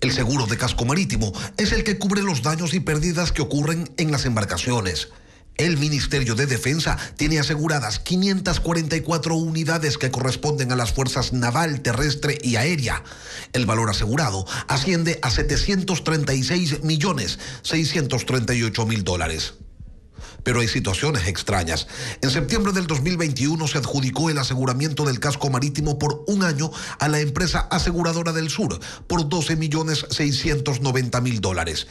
El seguro de casco marítimo es el que cubre los daños y pérdidas que ocurren en las embarcaciones. El Ministerio de Defensa tiene aseguradas 544 unidades que corresponden a las fuerzas naval, terrestre y aérea. El valor asegurado asciende a 736 millones 638 mil dólares. Pero hay situaciones extrañas. En septiembre del 2021 se adjudicó el aseguramiento del casco marítimo por un año a la empresa aseguradora del sur por 12 millones 690 mil dólares.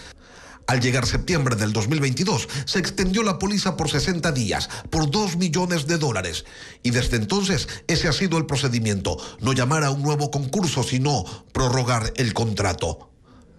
Al llegar septiembre del 2022, se extendió la póliza por 60 días, por 2 millones de dólares. Y desde entonces, ese ha sido el procedimiento, no llamar a un nuevo concurso, sino prorrogar el contrato.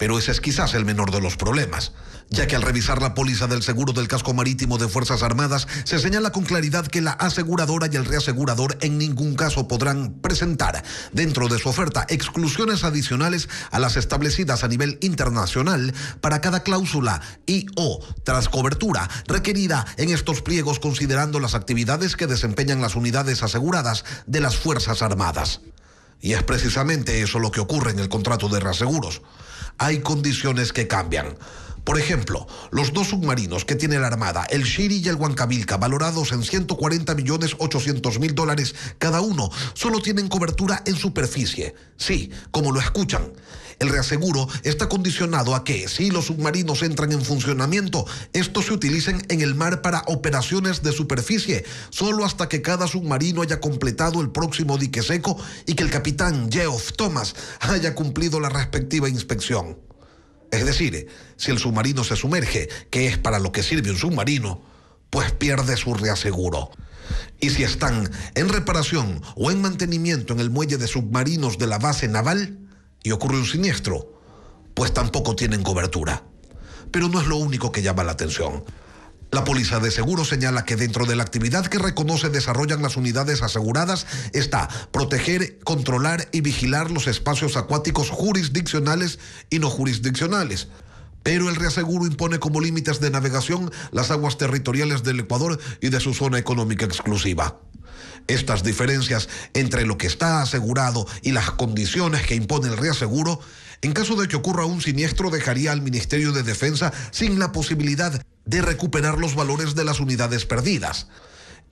Pero ese es quizás el menor de los problemas ya que al revisar la póliza del seguro del casco marítimo de Fuerzas Armadas se señala con claridad que la aseguradora y el reasegurador en ningún caso podrán presentar dentro de su oferta exclusiones adicionales a las establecidas a nivel internacional para cada cláusula y o tras cobertura requerida en estos pliegos considerando las actividades que desempeñan las unidades aseguradas de las Fuerzas Armadas. Y es precisamente eso lo que ocurre en el contrato de reaseguros. Hay condiciones que cambian. Por ejemplo, los dos submarinos que tiene la Armada, el Shiri y el Huancavilca, valorados en 140 millones 800 mil dólares cada uno, solo tienen cobertura en superficie. Sí, como lo escuchan. El reaseguro está condicionado a que, si los submarinos entran en funcionamiento, estos se utilicen en el mar para operaciones de superficie, solo hasta que cada submarino haya completado el próximo dique seco y que el capitán Geoff Thomas haya cumplido la respectiva inspección. Es decir, si el submarino se sumerge, que es para lo que sirve un submarino, pues pierde su reaseguro. Y si están en reparación o en mantenimiento en el muelle de submarinos de la base naval y ocurre un siniestro, pues tampoco tienen cobertura. Pero no es lo único que llama la atención. La póliza de seguro señala que dentro de la actividad que reconoce desarrollan las unidades aseguradas está proteger, controlar y vigilar los espacios acuáticos jurisdiccionales y no jurisdiccionales. Pero el reaseguro impone como límites de navegación las aguas territoriales del Ecuador y de su zona económica exclusiva. Estas diferencias entre lo que está asegurado y las condiciones que impone el reaseguro, en caso de que ocurra un siniestro, dejaría al Ministerio de Defensa sin la posibilidad de recuperar los valores de las unidades perdidas.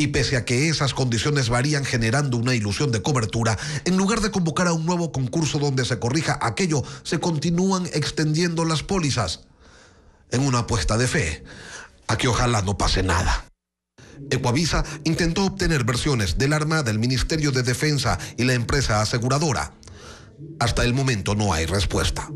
Y pese a que esas condiciones varían generando una ilusión de cobertura, en lugar de convocar a un nuevo concurso donde se corrija aquello, se continúan extendiendo las pólizas. En una apuesta de fe, a que ojalá no pase nada. Ecuavisa intentó obtener versiones del Armada, el Ministerio de Defensa y la empresa aseguradora. Hasta el momento no hay respuesta.